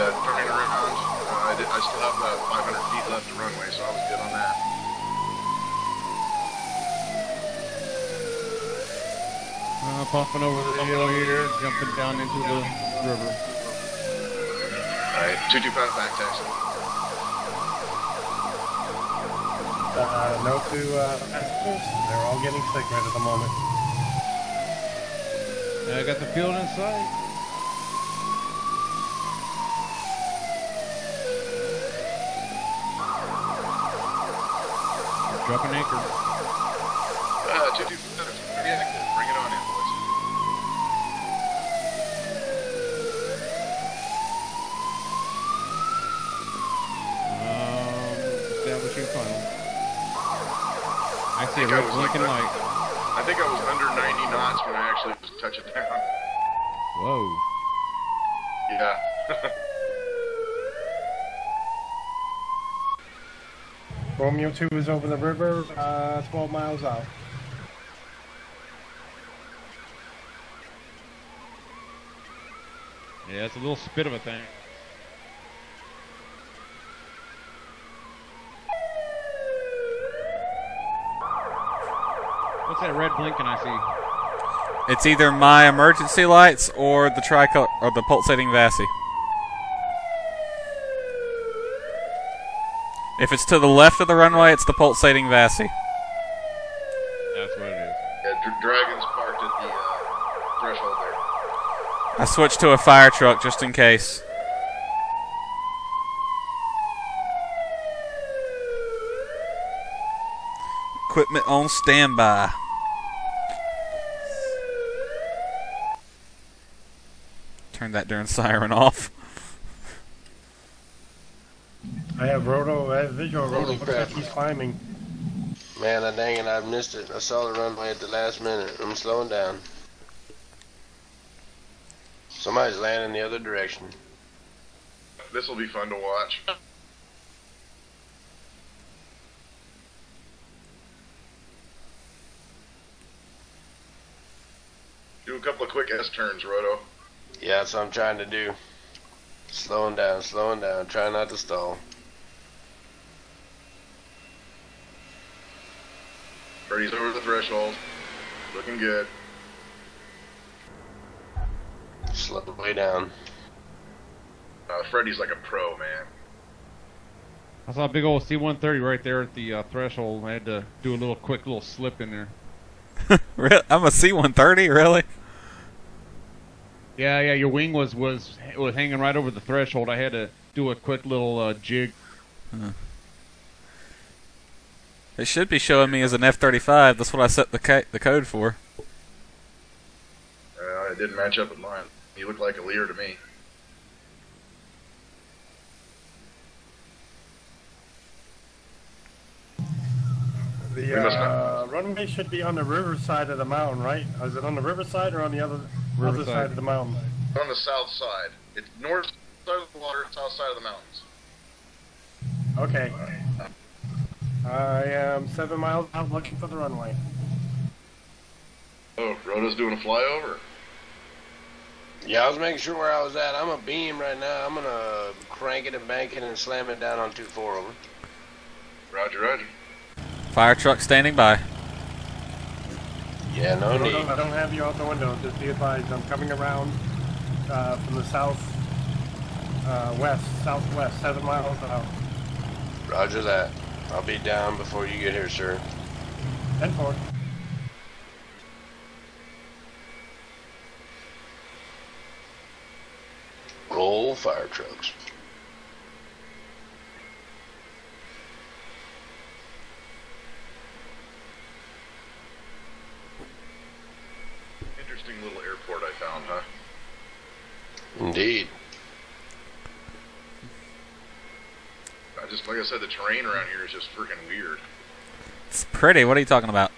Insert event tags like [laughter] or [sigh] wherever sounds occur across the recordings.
All right, uh, turning around. Uh, I, did, I still have about 500 feet left of runway, so I was good on that. Uh, pumping over the hill here, jumping down into the river. All right, 225 back taxi. Uh, no to uh, passengers. They're all getting sick right at the moment. I got the field in sight. Dropping anchor. Uh, 225, pretty active. Bring it on in, boys. Um, establishing funnel. I see a I red was blinking like light. I think I was under 90 knots when I actually touched touching down. Whoa. Yeah. [laughs] Romeo 2 is over the river, uh, 12 miles out. Yeah, it's a little spit of a thing. What's that red blinking I see? It's either my emergency lights or the tricolor or the pulsating Vasi. If it's to the left of the runway, it's the pulsating Vasi. That's what it is. Yeah, Dr- Dragon's parked at the uh, threshold there. I switched to a fire truck just in case. Equipment on standby. Turn that darn siren off. I have Roto, I have visual Roto. Holy Looks crap. like he's climbing. Man, I dang it, I missed it. I saw the runway at the last minute. I'm slowing down. Somebody's landing the other direction. This will be fun to watch. Do a couple of quick S turns, Roto. Yeah, that's what I'm trying to do. Slowing down, slowing down, trying not to stall. Freddy's over the threshold. Looking good. Slow way down. Uh, Freddy's like a pro, man. I saw a big old C-130 right there at the uh, threshold. I had to do a little quick little slip in there. [laughs] Re- I'm a C-130, really? Yeah, yeah. Your wing was was was hanging right over the threshold. I had to do a quick little uh, jig. It should be showing me as an F-35. That's what I set the ca- the code for. Uh, it didn't match up with mine. You looked like a Lear to me. The We must uh, runway should be on the river side of the mountain, right? Is it on the river side or on the other other Riverside. side of the mountain? On the south side. It's north side of the water, south side of the mountains. Okay. I am seven miles out looking for the runway. Oh, Roto's doing a flyover. Yeah, I was making sure where I was at. I'm a beam right now. I'm gonna crank it and bank it and slam it down on 2-4 over. Roger, Roger. Fire truck standing by. Yeah, no Roto, need. I don't have you out the window. Just be advised, I'm coming around uh, from the south, uh, west, southwest, seven miles out. Roger that. I'll be down before you get here, sir. Ten four. Roll fire trucks. Interesting little airport I found, huh? Indeed. I just like I said, the terrain around here is just freaking weird. It's pretty. What are you talking about?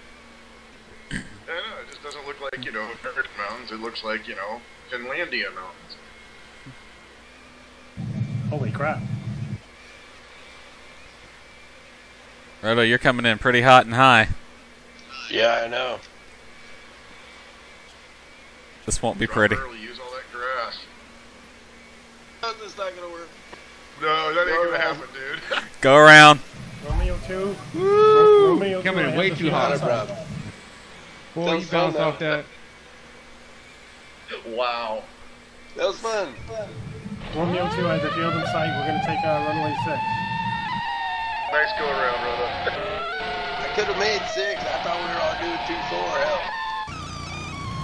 I know, it just doesn't look like, you know, American mountains. It looks like, you know, Finlandia mountains. Holy crap. Roto, you're coming in pretty hot and high. Yeah, I know. This won't be pretty. Early, use all that grass. How's this not gonna work? No, that ain't Go gonna around. happen, dude. [laughs] Go around. Romeo 2. Ro- Romeo 2. Coming in way too hot. Not a. Boy, That you was fun, bounced off that. [laughs] wow. That was fun. Romeo 2 has the field in sight. We're going to take uh, runway 6. Nice go around, Roto. I could have made six. I thought we were all doing two four. Hell.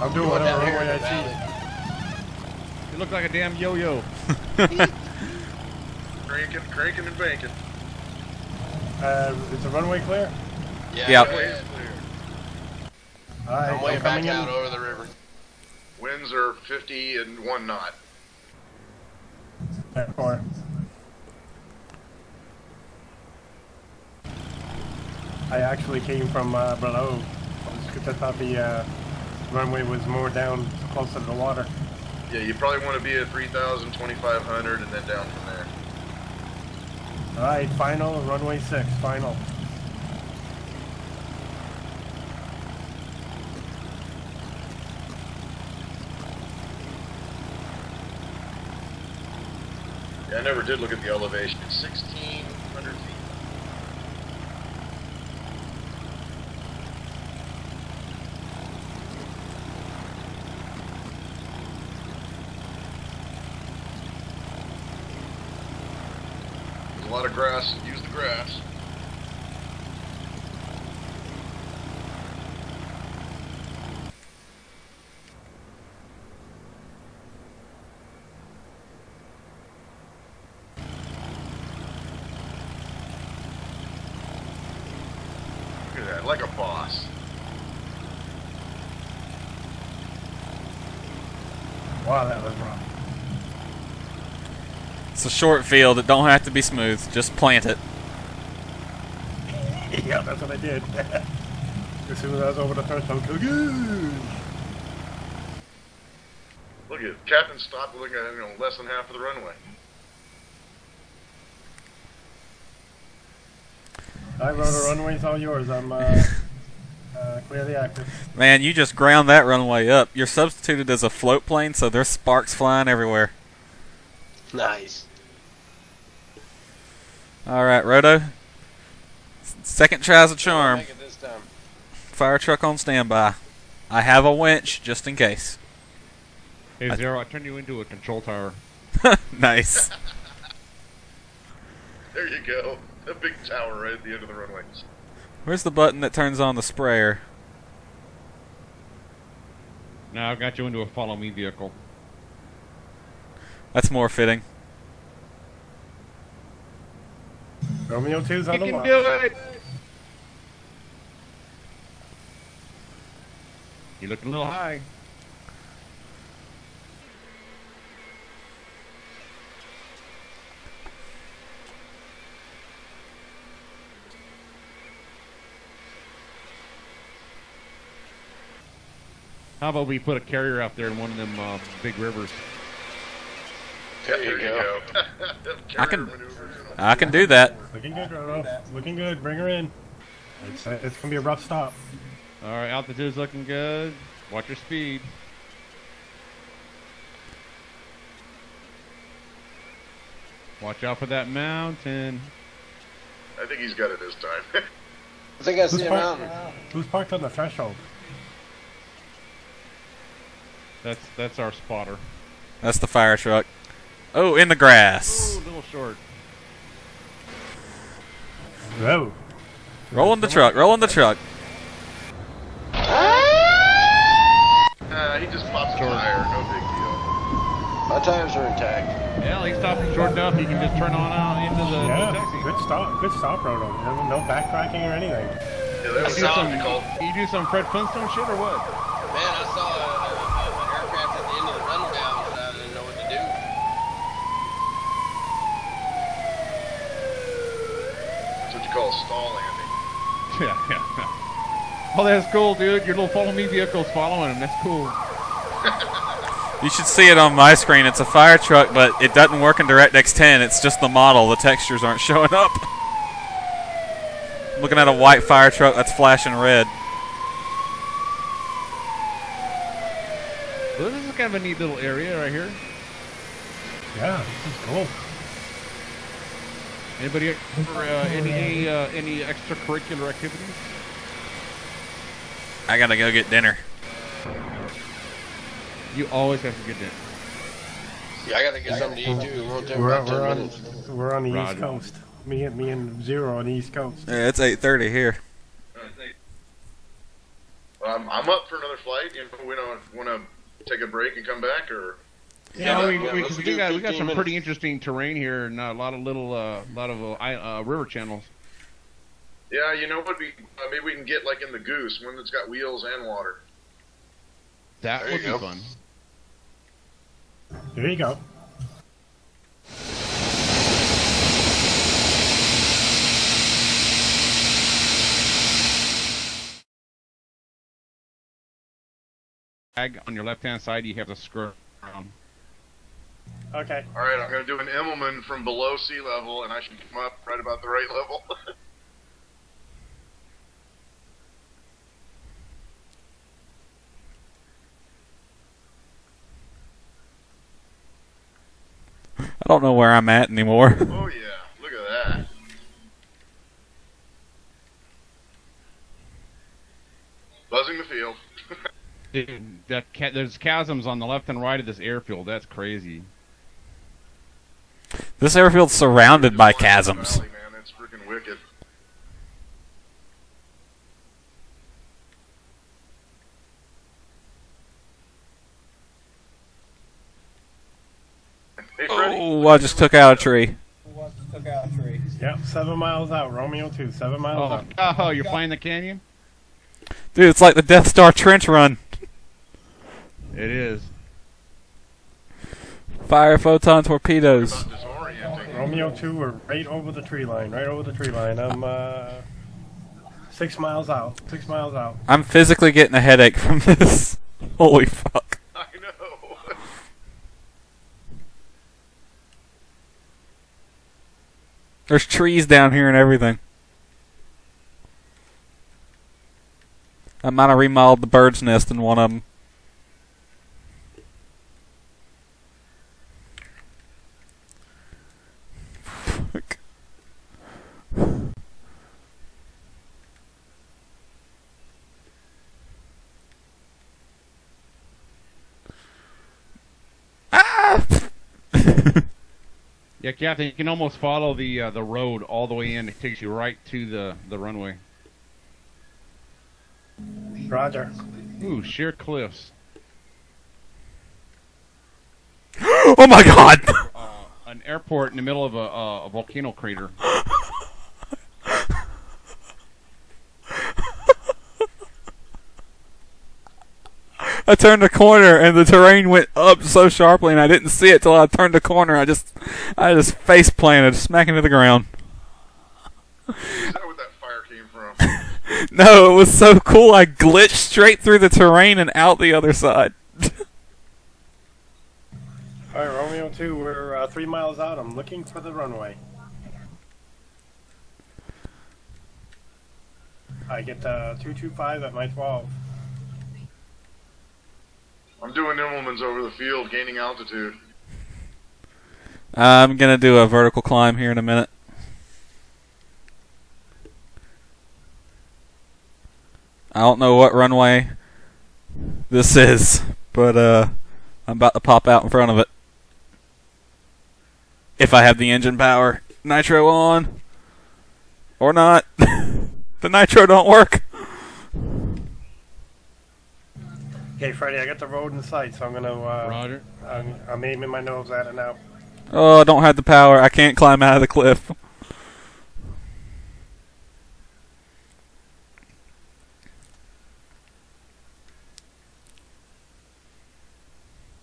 I'm doing Going whatever here runway I in the see. You look like a damn yo-yo. [laughs] Cranking, cranking, and banking. Uh, is the runway clear? Yeah. Yep. Way is clear. Alright, I'm way back coming in. out over the river. Winds are 50 and one knot. At four. I actually came from uh, below because I thought the uh, runway was more down closer to the water. Yeah, you probably want to be at 3,000, 2,500, and then down there. Alright, final, runway 6, final. Yeah, I never did look at the elevation. It's 1,600 feet. There's a lot of grass. Use the grass. Look at that, like a boss. Wow, that was rough. It's a short field. It don't have to be smooth. Just plant it. [laughs] yeah, that's what I did. [laughs] as soon as I was over the threshold, I "Good." Look at Captain stopped looking at you know less than half of the runway. I wrote a runway's all yours. I'm uh, [laughs] uh, clearly active. Man, you just ground that runway up. You're substituted as a float plane, so there's sparks flying everywhere. Nice. All right, Roto. S- Second tries a charm. Make it this time. Fire truck on standby. I have a winch just in case. Hey, Zero, I turn you into a control tower. [laughs] [laughs] nice. There you go. A big tower right at the end of the runway. Where's the button that turns on the sprayer? Now I've got you into a follow me vehicle. That's more fitting. Romeo 2's on You the can watch. do it! You look a little high. How about we put a carrier out there in one of them uh, big rivers? There you go. [laughs] I can- maneuvers and all. I can do that. Looking good, Roto. Looking good. Bring her in. It's, uh, it's gonna be a rough stop. All right, altitude's looking good. Watch your speed. Watch out for that mountain. I think he's got it this time. [laughs] I think I Who's, see a park- mountain. who's parked on the threshold? That's that's our spotter. That's the fire truck. Oh, in the grass. Ooh, a little short. Whoa. Rolling the truck. Rolling the truck. uh, he just pops a tire. No big deal. My tires are intact. Yeah, he stopped short enough. He can just turn on out into the, Yeah, the taxi. good stop. Good stop, Roto. No, no backtracking or anything. Yeah, that was You do some, technical. you do some Fred Flintstone shit or what? Man, I saw a, a, a aircraft at the end of the runway. I, was, I didn't know what to do. That's what you call a stall landing. Yeah, yeah. Oh, that's cool, dude. Your little follow me vehicle's following him. That's cool. [laughs] You should see it on my screen. It's a fire truck, but it doesn't work in DirectX 10. It's just the model. The textures aren't showing up. Looking at a white fire truck that's flashing red. Well, this is kind of a neat little area right here. Yeah, this is cool. Anybody for uh, any uh, any extracurricular activities? I gotta go get dinner. You always have to get dinner. Yeah, I gotta get something to eat too. It won't take We're, about we're on minutes. we're on the East Coast. Me and me and Zero on the East Coast. Yeah, it's 8:30 here. I'm, I'm up for another flight. You know, we don't want to take a break and come back, or Yeah, Yeah, we, yeah, we, we, do got we got some minutes. pretty interesting terrain here and uh, a lot of little uh, lot of uh, uh, river channels. yeah, you know what? We uh, maybe we can get like in the Goose, one that's got wheels and water. That There would be go. fun. There you go. On your left hand side, you have the scroll around. Okay. All right, I'm going to do an Immelman from below sea level, and I should come up right about the right level. [laughs] I don't know where I'm at anymore. oh yeah, [laughs] look at that. Buzzing the field. [laughs] Dude, that ca- there's chasms on the left and right of this airfield. That's crazy. This airfield's surrounded by Just watch the chasms. Valley, man, it's freaking wicked. Hey, Freddie. Oh, I just took out a tree. Yep, seven miles out. Romeo two, seven miles Oh, out. oh, you're flying the canyon? Dude, it's like the Death Star trench run. It is. Fire photon torpedoes. About disorienting. Romeo two, we're right over the tree line. Right over the tree line. I'm uh, six miles out. Six miles out. I'm physically getting a headache from [laughs] this. Holy fuck. I know. There's trees down here and everything. I might have remodeled the bird's nest in one of them. Fuck. Ah! [laughs] Yeah, Captain, you can almost follow the uh, the road all the way in. It takes you right to the, the runway. Roger. Ooh, sheer cliffs. [gasps] oh my god! Uh, an airport in the middle of a, uh, a volcano crater. I turned the corner and the terrain went up so sharply and I didn't see it till I turned the corner. I just I just face planted, smack into the ground. Is that where that fire came from? [laughs] No, it was so cool. I glitched straight through the terrain and out the other side. [laughs] All right, Romeo two, we're uh, three miles out. I'm looking for the runway. I get uh, two two five at my twelve. I'm doing Immelmans over the field, gaining altitude. I'm gonna do a vertical climb here in a minute. I don't know what runway this is, but uh, I'm about to pop out in front of it. If I have the engine power, nitro on, or not, [laughs] the nitro don't work. Okay, Freddie, I got the road in sight, so I'm gonna. Uh, Roger. I'm, I'm aiming my nose at it now. Oh, I don't have the power. I can't climb out of the cliff.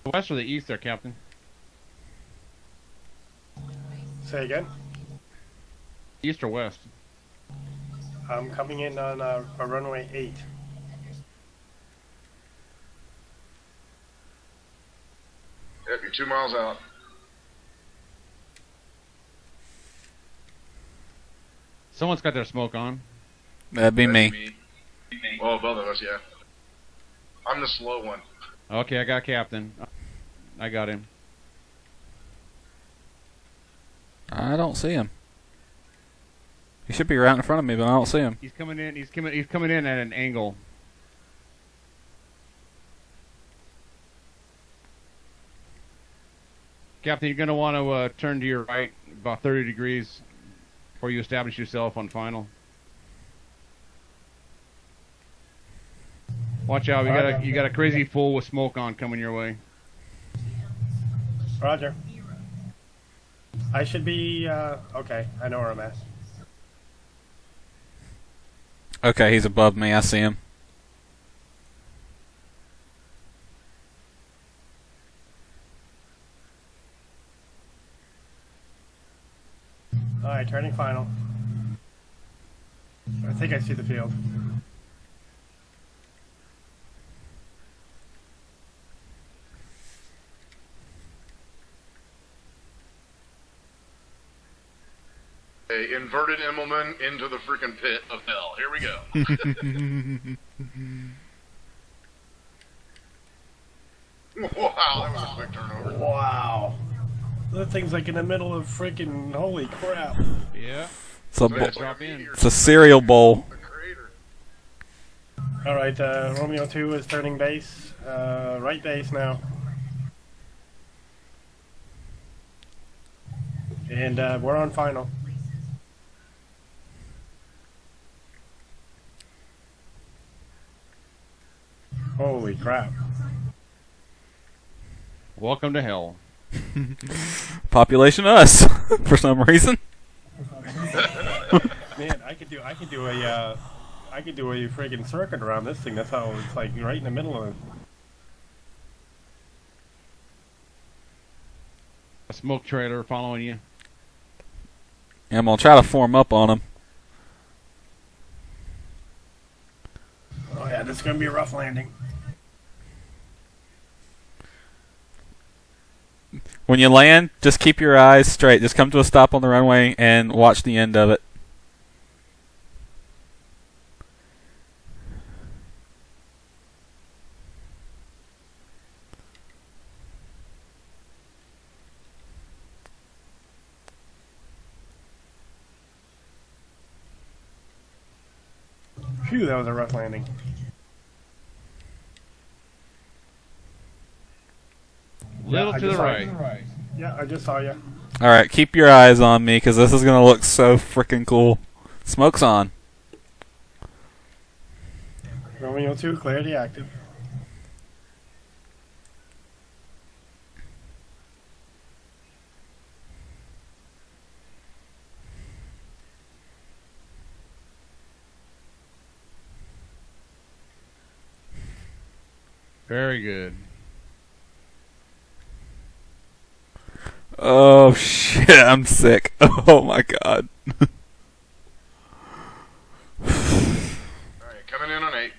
The west or the east there, Captain? Say again. East or west? I'm coming in on uh, a runway eight. You're two miles out. Someone's got their smoke on. That'd be That's me. Well, both of us, yeah. I'm the slow one. Okay, I got Captain. I got him. I don't see him. He should be right in front of me, but I don't see him. He's coming in. He's coming. He's coming in at an angle. Captain, you're gonna want to uh, turn to your right about 30 degrees before you establish yourself on final. Watch out! We got a you got a crazy fool with smoke on coming your way. Roger. I should be, uh, okay, I know where I'm at. Okay, he's above me. I see him. Alright, turning final. I think I see the field. A inverted Immelman into the freaking pit of hell. Here we go. [laughs] [laughs] wow, that was a quick turnover. Wow. That thing's like in the middle of freaking, holy crap. Yeah. It's a, So bo- it's drop a in. it's a cereal bowl. Alright, uh, Romeo 2 is turning base. Uh, right base now. And, uh, we're on final. Holy crap. Welcome to hell. [laughs] Population us [laughs] for some reason. [laughs] Man, I could do I could do a uh, I could do a friggin' circuit around this thing. That's how it's like right in the middle of it. A smoke trailer following you. Yeah, I'm gonna try to form up on him. Oh yeah, this is gonna be a rough landing. When you land, just keep your eyes straight. Just come to a stop on the runway and watch the end of it. Phew, that was a rough landing. Little I to the just saw right. Yeah, I just saw you. All right, keep your eyes on me because this is gonna look so freaking cool. Smoke's on. Romeo 2, clarity active. Very good. Oh [laughs] shit, I'm sick. [laughs] Oh my god. Alright, coming in on eight.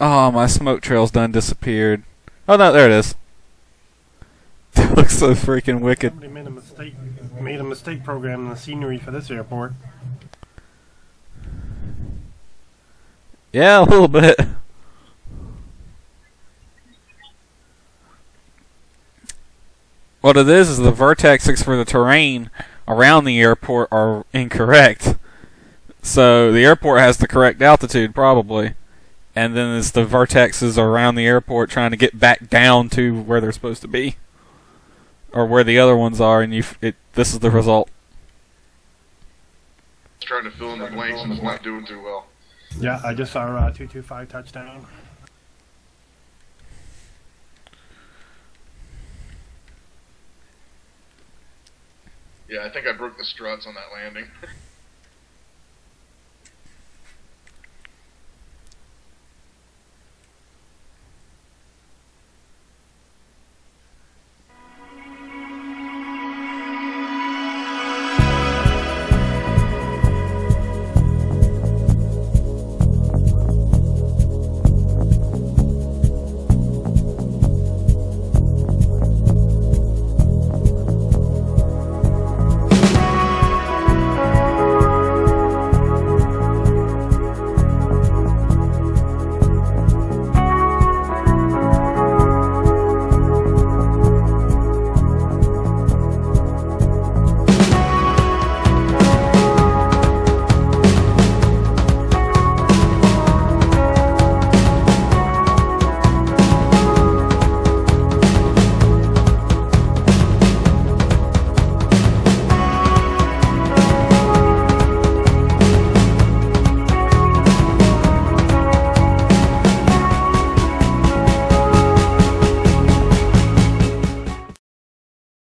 Oh, my smoke trail's done disappeared. Oh no, there it is. [laughs] That looks so freaking wicked. Somebody made a mistake. Made a mistake programming the scenery for this airport. Yeah, a little bit. What it is is the vertexes for the terrain around the airport are incorrect. So the airport has the correct altitude probably, and then it's the vertexes around the airport trying to get back down to where they're supposed to be, or where the other ones are, and you it this is the result. Trying to fill in the blanks and it's not doing too well. Yeah, I just saw uh, 225 touchdown. Yeah, I think I broke the struts on that landing. [laughs]